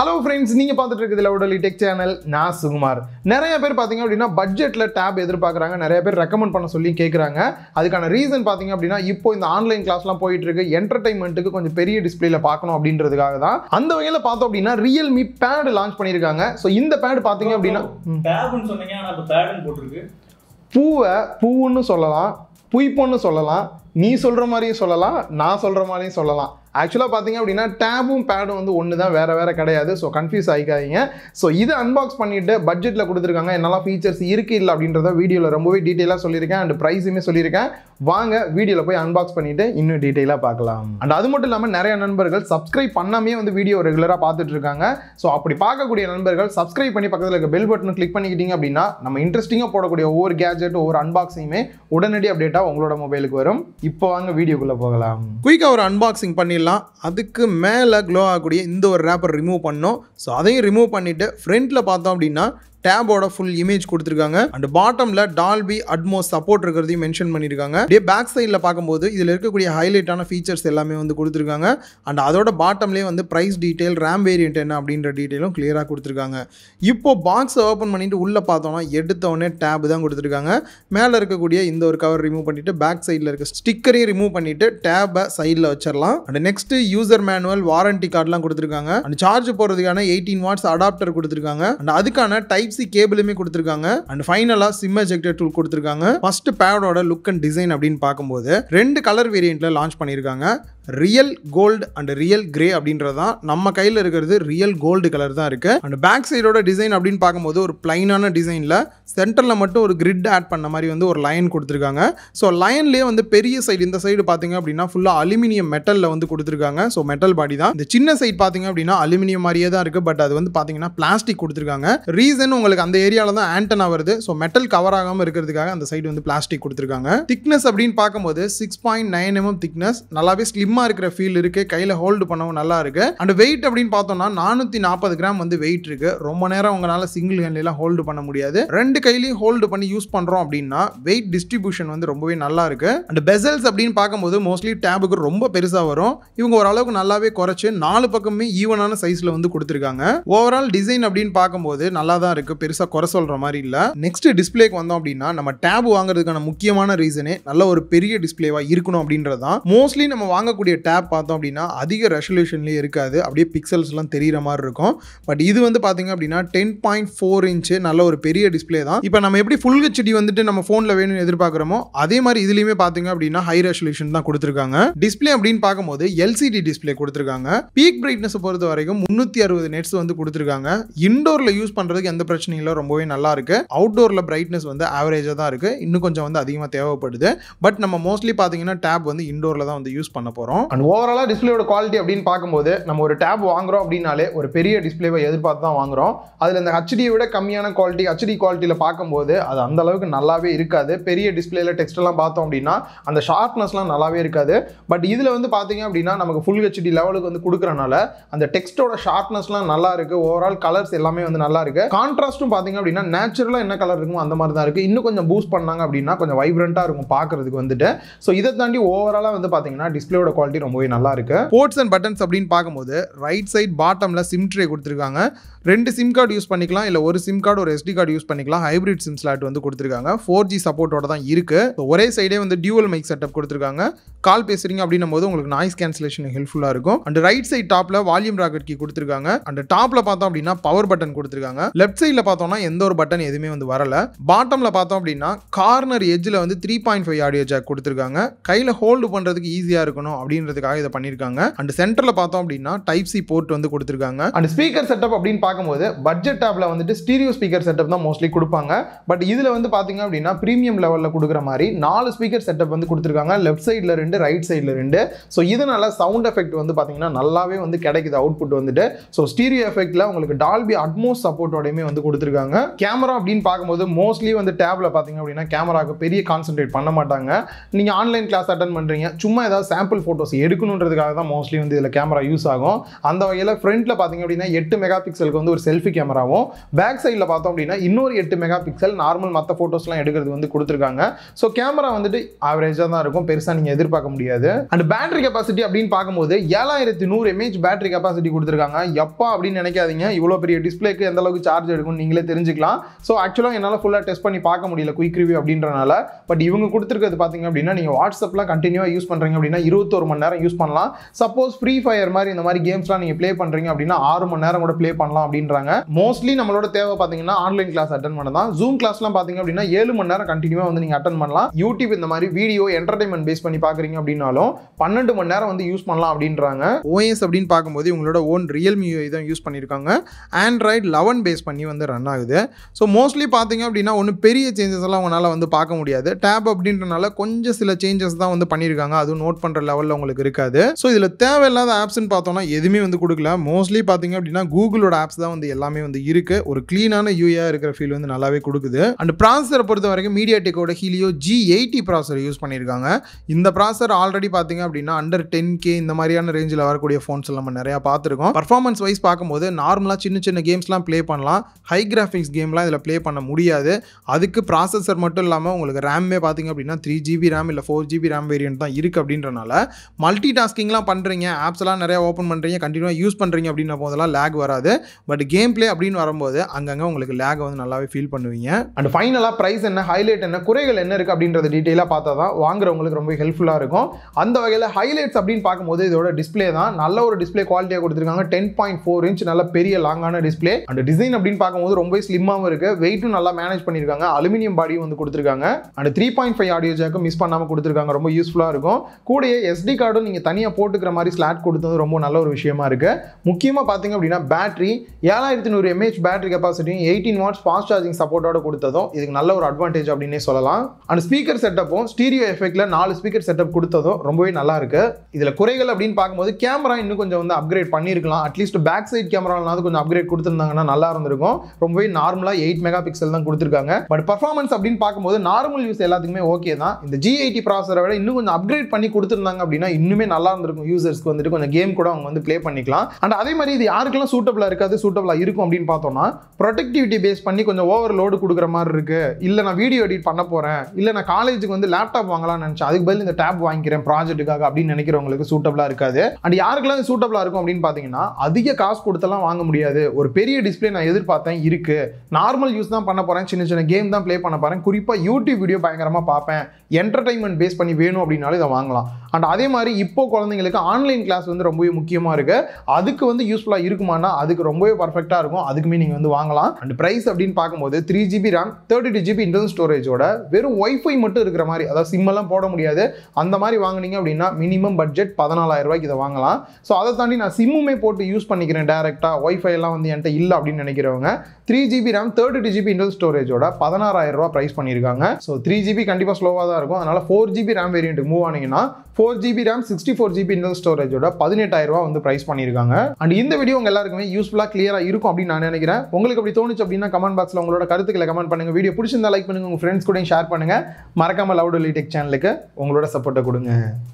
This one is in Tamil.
ஹலோ ஃப்ரெண்ட்ஸ் நீங்கள் பார்த்துட்டு இருக்கிறது லவுடலி டெக் சேனல் நான் சுகுமார். நிறைய பேர் பார்த்தீங்க அப்படின்னா பட்ஜெட்டில் டேப் எதிர்பார்க்குறாங்க. நிறைய பேர் ரெக்கமெண்ட் பண்ண சொல்லி கேட்குறாங்க அதுக்கான ரீசன் பார்த்தீங்க அப்படின்னா இப்போ இந்த ஆன்லைன் கிளாஸ்லாம் போயிட்டு இருக்கு. என்டர்டைன்மெண்ட்டுக்கு கொஞ்சம் பெரிய டிஸ்பிளேல பார்க்கணும் அப்படின்றதுக்காக தான். அந்த வகையில் பார்த்தோம் அப்படின்னா ரியல்மி பேட் லான்ச் பண்ணியிருக்காங்க. ஸோ இந்த பேட் பார்த்தீங்க அப்படின்னா பூவை பூவுன்னு சொல்லலாம். புய்ப்பொன்னு சொல்லலாம். நீ சொல்கிற மாதிரியும் சொல்லலாம். நான் சொல்கிற மாதிரியும் சொல்லலாம். ஆக்சுவலாக பார்த்தீங்க அப்படின்னா டேபும் பேடும் வந்து ஒன்று தான் வேறு வேறு கிடையாது. ஸோ கன்ஃபியூஸ் ஆகிக்காதீங்க ஸோ இதை அன்பாக்ஸ் பண்ணிவிட்டு பட்ஜெட்டில் கொடுத்துருக்காங்க. என்னெல்லாம் ஃபீச்சர்ஸ் இருக்குது இல்லை அப்படின்றத வீடியோவில் ரொம்பவே டீட்டெயிலாக சொல்லியிருக்கேன். அண்ட் ப்ரைஸுமே சொல்லியிருக்கேன். வாங்க வீடியோவில் போய் அன்பாக்ஸ் பண்ணிவிட்டு இன்னும் டீட்டெயிலாக பார்க்கலாம். அண்ட் அது மட்டும் இல்லாமல் நிறைய நண்பர்கள் சப்ஸ்கிரைப் பண்ணாமே வந்து வீடியோ ரெகுலராக பார்த்துட்டு இருக்காங்க ஸோ அப்படி பார்க்கக்கூடிய நண்பர்கள் சப்ஸ்கிரைப் பண்ணி பக்கத்தில் இருக்க பெல் பட்டனை கிளிக் பண்ணிக்கிட்டீங்க அப்படின்னா நம்ம இன்ட்ரெஸ்டிங்காக போடக்கூடிய ஒவ்வொரு கேஜெட் ஒவ்வொரு அன்பாக்சிங்குமே உடனடி அப்டேட்டாக உங்களோட மொபைலுக்கு வரும். இப்போ வாங்க வீடியோக்குள்ளே போகலாம். குயிக்காக ஒரு அன்பாக்சிங் பண்ணிடலாம். அதுக்கு மேலே க்ளோ ஆகக்கூடிய இந்த ஒரு ரேப்பர் ரிமூவ் பண்ணோம். ஸோ அதையும் ரிமூவ் பண்ணிவிட்டு ஃப்ரண்ட்டில் பார்த்தோம் அப்படின்னா டேபோட ஃபுல் இமேஜ் கொடுத்துருக்காங்க. அண்ட் பாட்டமில் டால்பி அட்மோஸ் சப்போர்ட் இருக்கிறதையும் மென்ஷன் பண்ணியிருக்காங்க அப்படியே பேக் சைடில் பார்க்கும்போது இதில் இருக்கக்கூடிய ஹைலைட்டான ஃபீச்சர்ஸ் எல்லாமே வந்து கொடுத்துருக்காங்க. அண்ட் அதோட பாட்டம்லேயே வந்து ப்ரைஸ் டீட்டெயில் ரேம் வேரியன்ட் என்ன அப்படின்ற டீட்டெயிலும் கிளியராக கொடுத்துருக்காங்க. இப்போ பாக்ஸை ஓப்பன் பண்ணிட்டு உள்ளே பார்த்தோம்னா எடுத்தவொடனே டேப் தான் கொடுத்துருக்காங்க. மேலே இருக்கக்கூடிய இந்த ஒரு கவர் ரிமூவ் பண்ணிட்டு பேக் சைடில் இருக்க ஸ்டிக்கரையும் ரிமூவ் பண்ணிட்டு டேபை சைடில் வச்சிடலாம். And next user manual warranty கார்டெலாம் கொடுத்துருக்காங்க. அண்ட் சார்ஜ் போகிறதுக்கான எயிட்டீன் வாட்ஸ் அடாப்டர் கொடுத்துருக்காங்க. அண்ட் அதுக்கான டைப் சி கேபிளுமே கொடுத்துருக்காங்க. அண்ட் ஃபைனலாக சிம் எஜெக்டர் டூல் கொடுத்துருக்காங்க. ஃபர்ஸ்ட் பேடோட லுக் அண்ட் டிசைன் அப்படின்னு பார்க்கும்போது ரெண்டு கலர் வேரியண்ட்ல லான்ச் பண்ணியிருக்காங்க. Real gold and real grey அப்படின்றது தான் நம்ம கையில் இருக்கிறது ரியல் கோல்டு கலர் தான் இருக்கு. அண்ட் பேக் சைடோட டிசைன் அப்படின்னு பார்க்கும்போது ஒரு பிளைனான டிசைனில் சென்டரில் மட்டும் ஒரு கிரிட் ஆட் பண்ண மாதிரி வந்து ஒரு லைன் கொடுத்துருக்காங்க. ஸோ லைன்லேயே வந்து பெரிய சைடு இந்த சைடு பார்த்தீங்க அப்படின்னா ஃபுல்லாக அலுமினியம் மெட்டலில் வந்து கொடுத்துருக்காங்க. ஸோ மெட்டல் பாடி தான். இந்த சின்ன சைடு பார்த்தீங்க அப்படின்னா அலுமினியம் மாதிரியே தான் இருக்குது பட் அது வந்து பார்த்தீங்கன்னா பிளாஸ்டிக் கொடுத்துருக்காங்க. ரீசன் உங்களுக்கு அந்த ஏரியாவில் தான் ஆண்டனா வருது. ஸோ மெட்டல் கவர் ஆகாமல் இருக்கிறதுக்காக அந்த சைடு வந்து பிளாஸ்டிக் கொடுத்துருக்காங்க. திக்னஸ் அப்படின்னு பார்க்கும்போது six point nine MM thickness நல்லாவே ஸ்லிம்மாக இருக்கிற ஃபீல் இருக்குது கையில் ஹோல்டு பண்ணவும் நல்லா இருக்கு. அண்ட் வெயிட் அப்படின்னு பார்த்தோம்னா நானூற்றி நாற்பது கிராம் வந்து வெயிட் இருக்குது ரொம்ப நேரம் உங்களால் சிங்கிள் ஹேண்ட்லாம் ஹோல்டு பண்ண முடியாது. ரெண்டு கையிலையும் ஹோல்டு பண்ணி யூஸ் பண்ணுறோம் அப்படின்னா வெயிட் டிஸ்ட்ரிபியூஷன் வந்து ரொம்பவே நல்லா இருக்குது அண்ட் பெசல்ஸ் அப்படின்னு பார்க்கும்போது மோஸ்ட்லி டேபுக்கு ரொம்ப பெருசாக வரும். இவங்க ஓரளவுக்கு நல்லாவே குறைச்சி நாலு பக்கமே ஈவனான சைஸில் வந்து கொடுத்துருக்காங்க. ஓவரால் டிசைன் அப்படின்னு பார்க்கும்போது நல்லா தான் இருக்குது பெருசாக குறை சொல்கிற மாதிரி இல்லை. நெக்ஸ்ட் டிஸ்பிளேக்கு வந்தோம் அப்படின்னா நம்ம டேப் வாங்குறதுக்கான முக்கியமான ரீசனே நல்ல ஒரு பெரிய டிஸ்பிளேவாக இருக்கணும் அப்படின்றது தான் மோஸ்ட்லி நம்ம வாங்கக்கூடிய டேப் பார்த்தோம் அப்படின்னா அதிக ரெசல்யூஷன்லேயே இருக்காது. அப்படியே பிக்சல்ஸ்லாம் தெரிகிற மாதிரி இருக்கும். பட் இது வந்து பார்த்தீங்க அப்படின்னா டென் பாயிண்ட் ஃபோர் இன்ச்சு நல்ல ஒரு பெரிய டிஸ்பிளே தான். இப்போ நம்ம எப்படி ஃபுல் ஹெச்டி வந்துட்டு நம்ம ஃபோனில் வேணும்னு எதிர்பார்க்குறோமோ அதே மாதிரி இதுலையுமே பார்த்தீங்க அப்படின்னா ஹை ரெசல்யூஷன் தான் கொடுத்துருக்காங்க. டிஸ்பிளே அப்படின்னு பார்க்கும்போது எல்சிடி டிஸ்பிளே கொடுத்துருக்காங்க. பீக் பிரைட்னஸ் பொறுத்த வரைக்கும் முந்நூற்றி அறுபது நெட்ஸ் வந்து கொடுத்துருக்காங்க. இன்டோரில் யூஸ் பண்ணுறதுக்கு எந்த பிரச்சனையும் இல்லை ரொம்பவே நல்லா இருக்குது அவுட்டோரில் பிரைட்னஸ் வந்து ஆவரேஜாக தான் இருக்குது இன்னும் கொஞ்சம் வந்து அதிகமாக தேவைப்படுது. பட் நம்ம மோஸ்ட்லி பார்த்தீங்கன்னா டேப் வந்து இன்டோரில் தான் வந்து யூஸ் பண்ண போகிறோம் அண்ட் ஓவராலாக டிஸ்பிளேயோட குவாலிட்டி அப்படின்னு பார்க்கும்போது நம்ம ஒரு டேப் வாங்குறோம் அப்படின்னாலே ஒரு பெரிய டிஸ்பிளேவை எதிர்பார்த்து தான் வாங்குறோம். அதில் இந்த ஹெச்டியை விட கம்மியான குவாலிட்டி ஹெச்டி குவாலிட்டியில் பார்க்கும்போது அது அந்த அளவுக்கு நல்லாவே இருக்காது. பெரிய டிஸ்பிளேல டெக்ஸ்ட் எல்லாம் பார்த்தோம் அப்படின்னா அந்த ஷார்ப்னஸ்லாம் நல்லாவே இருக்காது. பட் இதில் வந்து பார்த்தீங்க அப்படின்னா நமக்கு ஃபுல் ஹெச்டி லெவலுக்கு வந்து கொடுக்குறனால அந்த டெக்ஸ்டோட ஷார்ப்னஸ்லாம் நல்லா இருக்கு. ஓவரால் கலர்ஸ் எல்லாமே வந்து நல்லா இருக்கு. கான்ட்ராஸ்ட்டும் பார்த்தீங்க அப்படின்னா நேச்சுரலாக என்ன கலர் இருக்குமோ அந்த மாதிரி தான் இருக்கு. இன்னும் கொஞ்சம் பூஸ்ட் பண்ணாங்க அப்படின்னா கொஞ்சம் வைப்ரண்ட்டாக இருக்கும் பார்க்கறதுக்கு வந்துட்டு. ஸோ இதை தாண்டி ஓவராலாக வந்து பார்த்தீங்கன்னா டிஸ்பிளேயோட குவாலிட்டி ரொம்பவே நல்லா இருக்கு போர்ட்ஸ் அண்ட் பட்டன்ஸ் அப்படின்னு பார்க்கும்போது ரைட் சைட் பாட்டமில் சிம் ட்ரே கொடுத்துருக்காங்க. ரெண்டு சிம் கார்டு யூஸ் பண்ணிக்கலாம் இல்லை ஒரு சிம் கார்டு ஒரு எஸ்டி கார்டு யூஸ் பண்ணிக்கலாம். ஹைப்ரிட் சிம் ஸ்லாட் வந்து கொடுத்துருக்காங்க. ஃபோர் ஜி சப்போர்ட்டோட தான் இருக்கு. ஒரே சைடே வந்து டியூவல் மைக் செட்டப் கொடுத்துருக்காங்க. கால் பேசுறீங்க அப்படின்னும் போது உங்களுக்கு நாய்ஸ் கேன்சலேஷன் ஹெல்ப்ஃபுல்லாக இருக்கும். அண்ட் ரைட் சைட் டாப்ல வால்யூம் ராக்கெட் கீ கொடுத்துருக்காங்க. அண்ட் டாப்ல பார்த்தோம் அப்படின்னா பவர் பட்டன் கொடுத்துருக்காங்க. லெஃப்ட் சைடில் பார்த்தோம்னா எந்த ஒரு பட்டன் எதுவுமே வந்து வரல. பாட்டம்ல பார்த்தோம் அப்படின்னா கார்னர் எஜ்ஜில் வந்து three point five audio jack கொடுத்துருக்காங்க. கையில் ஹோல்டு பண்ணுறதுக்கு ஈஸியாக இருக்கணும் அப்படின்றதுக்காக இதை பண்ணியிருக்காங்க. அண்ட் சென்டரில் பார்த்தோம் அப்படின்னா டைப் சி போர்ட் வந்து கொடுத்துருக்காங்க. அண்ட் ஸ்பீக்கர் செட்டப் அப்படின்னு பார்க்கும்போது பட்ஜெட் டேப்ல வந்துட்டு ஸ்டீரியோ ஸ்பீக்கர் செட்டப் தான் மோஸ்ட்லி கொடுப்பாங்க. பட் இதில் வந்து பார்த்தீங்க அப்படின்னா ப்ரீமியம் லெவலில் கொடுக்குற மாதிரி நாலு ஸ்பீக்கர் செட்டப் வந்து கொடுத்துருக்காங்க. லெஃப்ட் சைடில் ரெண்டு ரைட் சைடில் ரெண்டு. ஸோ இதனால சவுண்ட் எஃபெக்ட் வந்து பார்த்தீங்கன்னா நல்லாவே வந்து கிடைக்குது அவுட்புட் வந்துட்டு. ஸோ ஸ்டீரியோ எஃபெக்ட்ல உங்களுக்கு டால்பி அட்மோஸ் சப்போர்ட்டோடையுமே வந்து கொடுத்துருக்காங்க. கேமரா அப்படின்னு பார்க்கும்போது மோஸ்ட்லி வந்து டேப்ல பார்த்தீங்க அப்படின்னா கேமராவுக்கு பெரிய கான்சென்ட்ரேட் பண்ண மாட்டாங்க. நீங்கள் ஆன்லைன் கிளாஸ் அட்டன் பண்ணுறீங்க சும்மா ஏதாவது சாம்பிள் ஃபோட்டோ ஃபோட்டோஸ் எடுக்கணுன்றதுக்காக தான் மோஸ்ட்லி வந்து இதில் கேமரா யூஸ் ஆகும். அந்த வகையில் ஃப்ரண்ட்டில் பார்த்தீங்க அப்படின்னா எட்டு மெகா பிக்சலுக்கு வந்து ஒரு செல்ஃபி கேமராவும் பேக் சைடில் பார்த்தோம் அப்படின்னா இன்னொரு எட்டு மெகா பிக்சல் நார்மல் மற்ற ஃபோட்டோஸ்லாம் எடுக்கிறது வந்து கொடுத்துருக்காங்க. ஸோ கேமரா வந்துட்டு ஆவரேஜாக தான் இருக்கும். பெருசாக நீங்கள் எதிர்பார்க்க முடியாது. அண்ட் பேட்டரி கெப்பாசிட்டி அப்படின்னு பார்க்கும்போது ஏழாயிரத்தி நூறு எம்ஏஹெச் பேட்டரி கெப்பாசிட்டி கொடுத்துருக்காங்க. எப்பா அப்படின்னு நினைக்காதீங்க. இவ்வளோ பெரிய டிஸ்பிளேக்கு எந்த அளவுக்கு சார்ஜ் எடுக்கும்னு நீங்களே தெரிஞ்சுக்கலாம். ஸோ ஆக்சுவலாக என்னால் ஃபுல்லாக டெஸ்ட் பண்ணி பார்க்க முடியல குயிக் ரிவ்யூ அப்படின்றனால. பட் இவங்க கொடுத்துருக்கிறது பார்த்தீங்க அப்படின்னா நீங்கள் வாட்ஸ்அப்லாம் கண்டினியூவாக யூஸ் பண்ணுறீங்க அப்படின்னா இருபத்தொரு மணி நேரம் யூஸ் பண்ணலாம். சப்போஸ் ஃப்ரீ ஃபயர் மாதிரி இந்த மாதிரி கேம்ஸ்லாம் நீங்கள் ப்ளே பண்ணுறீங்க அப்படின்னா ஆறு மணி நேரம் கூட ப்ளே பண்ணலாம் அப்படின்றாங்க. மோஸ்ட்லி நம்மளோட தேவை பார்த்தீங்கன்னா ஆன்லைன் கிளாஸ் அட்டன் பண்ண தான். ஜூம் கிளாஸ்லாம் பார்த்தீங்க அப்படின்னா ஏழு மணி நேரம் கண்டினியூவாக வந்து நீங்கள் அட்டன் பண்ணலாம். யூடியூப் இந்த மாதிரி வீடியோ என்டர்டைன்மெண்ட் பேஸ் பண்ணி பார்க்குறீங்க அப்படின்னாலும் பன்னெண்டு மணி நேரம் வந்து யூஸ் பண்ணலாம் அப்படின்றாங்க. ஓஎஸ் அப்படின்னு பார்க்கும்போது உங்களோட ஓன் ரியல்மி தான் யூஸ் பண்ணியிருக்காங்க. ஆண்ட்ராய்டு லெவன் பேஸ் பண்ணி வந்து ரன் ஆகுது. ஸோ மோஸ்ட்லி பார்த்தீங்க அப்படின்னா ஒன்றும் பெரிய சேஞ்சஸ் எல்லாம் உங்களால் வந்து பார்க்க முடியாது. டேப் அப்படின்றனால கொஞ்சம் சில சேஞ்சஸ் தான் வந்து பண்ணியிருக்காங்க. அதுவும் நோட் பண்ணுற லெவலில் உங்களுக்கு இருக்காது. ஸோ இதில் தேவையில்லாத ஆப்ஸ்னு பார்த்தோம்னா எதுவுமே வந்து கொடுக்கல. மோஸ்ட்லி பார்த்தீங்க அப்படின்னா கூகுளோட ஆப்ஸ் தான் வந்து எல்லாமே வந்து இருக்குது ஒரு க்ளீனான யூஏ இருக்கிற ஃபீல் வந்து நல்லாவே கொடுக்குது. அண்ட் ப்ராசஸரை பொறுத்த வரைக்கும் மீடியா டெக்கோட Helio G eighty processor use பண்ணியிருக்காங்க. இந்த ப்ராசர் ஆல்ரெடி பார்த்தீங்க அப்படின்னா அண்டர் டென் கே இந்த மாதிரியான ரேஞ்சில் வரக்கூடிய ஃபோன்ஸ் நம்ம நிறையா பார்த்துருக்கோம். பர்ஃபார்மன்ஸ் வைஸ் பார்க்கும்போது நார்மலாக சின்ன சின்ன கேம்ஸ்லாம் ப்ளே பண்ணலாம். ஹை கிராஃபிக்ஸ் கேம்லாம் இதில் ப்ளே பண்ண முடியாது. அதுக்கு ப்ராசஸர் மட்டும் இல்லாமல் உங்களுக்கு ரேமே பார்த்தீங்க அப்படின்னா த்ரீ ஜிபி ரேம் இல்லை ஃபோர் ஜிபி ரேம் வேரியன்ட் தான் இருக்குது அப்படின்றனால மல்டி டாஸ்கிங்லாம் பண்ணுறீங்க ஆப்ஸ்லாம் நிறையா ஓப்பன் பண்ணுறீங்க கண்டினியூவாக யூஸ் பண்ணுறீங்க அப்படின்ற போதெல்லாம் லேக் வராது. பட் கேம் பிளே அப்படின்னு வரும்போது அங்கங்கே உங்களுக்கு லேக் வந்து நல்லாவே ஃபீல் பண்ணுவீங்க. அண்ட் ஃபைனலாக ப்ரைஸ் என்ன ஹைலைட் என்ன குறைகள் என்ன இருக்குது அப்படின்றத டீட்டெயிலாக பார்த்தா தான் வாங்குறவங்களுக்கு ரொம்ப ஹெல்ப்ஃபுல்லாக இருக்கும். அந்த வகையில் ஹைலைட்ஸ் அப்படின்னு பார்க்கும்போது இதோட டிஸ்ப்ளே தான் நல்ல ஒரு டிஸ்ப்ளே குவாலிட்டியாக கொடுத்துருக்காங்க. டென் பாயிண்ட் ஃபோர் இன்ச் நல்ல பெரிய லாங்கான டிஸ்ப்ளே அண்ட் டிசைன் அப்படின்னு பார்க்கும்போது ரொம்ப ஸ்லிம்மாகவும் இருக்குது வெயிட்டும் நல்லா மேனேஜ் பண்ணியிருக்காங்க. அலுமினியம் பாடியும் வந்து கொடுத்துருக்காங்க. And three point five audio ஜாக்கும் miss பண்ணாமல் கொடுத்துருக்காங்க. ரொம்ப யூஸ்ஃபுல்லாக இருக்கும். கூடயே எஸ்டி கார்டும் நீங்கள் தனியாக போட்டுக்கிற மாதிரி ஸ்லாட் கொடுத்தது ரொம்ப நல்ல ஒரு விஷயமா இருக்குது முக்கியமாக பார்த்தீங்க அப்படின்னா பேட்டரி ஏழாயிரத்தி நூறு எம்ஏஹெச் பேட்டரி கெப்பாசிட்டியும் எயிட்டீன் வாட்ஸ் ஃபாஸ்ட் சார்ஜிங் சப்போர்ட்டோட கொடுத்ததும் இதுக்கு நல்ல ஒரு அட்வான்டேஜ் அப்படின்னே சொல்லலாம். அண்ட் ஸ்பீக்கர் செட்டப்பும் ஸ்டீரியோ எஃபெக்டில் நாலு ஸ்பீக்கர் செட்டப் கொடுத்ததும் ரொம்பவே நல்லா இருக்கு. இதில் குறைகள் அப்படின்னு பார்க்கும்போது கேமரா இன்னும் கொஞ்சம் வந்து அப்கிரேட் பண்ணியிருக்கலாம். அட்லீஸ்ட் பேக் சைட் கேமராலாவது கொஞ்சம் அப்கிரேட் கொடுத்துருந்தாங்கன்னா நல்லா இருந்திருக்கும். ரொம்பவே நார்மலாக எயிட் மெகா பிக்சல் தான் கொடுத்துருக்காங்க. பட் பர்ஃபார்மன்ஸ் அப்படின்னு பார்க்கும்போது நார்மல் யூஸ் எல்லாத்துக்குமே ஓகே தான். இந்த ஜிஐடி ப்ராசரை விட இன்னும் கொஞ்சம் அப்கிரேட் பண்ணி கொடுத்துருந்தாங்க அப்படின்னா இன்னுமே நல்லா இருந்திருக்கும். யூசர்ஸ்க்கு வந்துட்டு கொஞ்சம் கேம் கூட அவங்க வந்து ப்ளே பண்ணிக்கலாம். அண்ட் அதே மாதிரி இது யாருக்கெல்லாம் சூட்டபிளாக இருக்காது சூட்டபிளாக இருக்கும் அப்படின்னு பார்த்தோம்னா ப்ரொடக்டிவிட்டி பேஸ் பண்ணி கொஞ்சம் ஓவர் லோடு கொடுக்குற மாதிரி இருக்கு. இல்லை நான் வீடியோ எடிட் பண்ண போகிறேன் இல்லை நான் காலேஜுக்கு வந்து லேப்டாப் வாங்கலாம்னு நினச்சேன். அதுக்கு பதில் இந்த டேப் வாங்கிக்கிறேன் ப்ராஜெக்ட்டுக்காக அப்படின்னு நினைக்கிறவங்களுக்கு சூட்டபிளாக இருக்காது. அண்ட் யாருக்கெல்லாம் சூட்டபிளாக இருக்கும் அப்படின்னு பார்த்தீங்கன்னா அதிக காசு கொடுத்தெல்லாம் வாங்க முடியாது. ஒரு பெரிய டிஸ்பிளே நான் எதிர்பார்த்தேன் இருக்கு. நார்மல் யூஸ் தான் பண்ண போகிறேன் சின்ன சின்ன கேம் தான் ப்ளே பண்ண போகிறேன் குறிப்பாக யூடியூப் வீடியோ பயங்கரமாக பார்ப்பேன். என்டர்டைன்மெண்ட் பேஸ் பண்ணி வேணும் அப்படின்னாலும் இதை வாங்கலாம். அண்ட் அதே மாதிரி இப்போ குழந்தைங்களுக்கு ஆன்லைன் கிளாஸ் வந்து ரொம்பவே முக்கியமாக இருக்கு. அதுக்கு வந்து யூஸ்ஃபுல்லாக இருக்குமானா அதுக்கு ரொம்பவே பர்ஃபெக்டாக இருக்கும். அதுக்குமே நீங்கள் வந்து வாங்கலாம். அண்ட் ப்ரைஸ் அப்படின்னு பார்க்கும்போது three GB RAM thirty two GB internal ஸ்டோரேஜோட வெறும் ஒய்ஃபை மட்டும் இருக்கிற மாதிரி அதாவது சிம்மெல்லாம் போட முடியாது. அந்த மாதிரி வாங்குனீங்க அப்படின்னா மினிமம் பட்ஜெட் பதினாலாயிரம் ரூபாய்க்கு இதை வாங்கலாம். ஸோ அதை தாண்டி நான் சிம்முமே போட்டு யூஸ் பண்ணிக்கிறேன் டேரெக்டாக ஒய்ஃபை எல்லாம் வந்து என்கிட்ட இல்லை அப்படின்னு நினைக்கிறவங்க three GB RAM thirty two GB internal ஸ்டோரேஜோட பதினாறாயிரம் ரூபா ப்ரைஸ் பண்ணியிருக்காங்க. ஸோ த்ரீ ஜிபி கண்டிப்பாக ஸ்லோவாக தான் இருக்கும். அதனால் ஃபோர் ஜிபி ரேம் வேரியண்ட்டுக்கு move ஆனீங்கன்னா four GB RAM sixty four GB internal ஸ்டோரேஜோட பதினெட்டாயிரம் ரூபா வந்து ப்ரைஸ் பண்ணியிருக்காங்க. அண்ட் இந்த வீடியோ உங்க எல்லாருக்குமே யூஸ்ஃபுல்லாக கிளியராக இருக்கும் அப்படின்னு நான் நினைக்கிறேன். உங்களுக்கு அப்படி தோணுச்சு அப்படின்னா கமெண்ட் பாக்ஸில் உங்களோட கருத்துக்களை கமெண்ட் பண்ணுங்க. வீடியோ பிடிச்சிருந்தா லைக் பண்ணுங்க. உங்க ஃப்ரெண்ட்ஸ் கூட ஷேர் பண்ணுங்க. மறக்காம லவுட் டெக் சேனலுக்கு உங்களோட சப்போர்ட்டை கொடுங்க.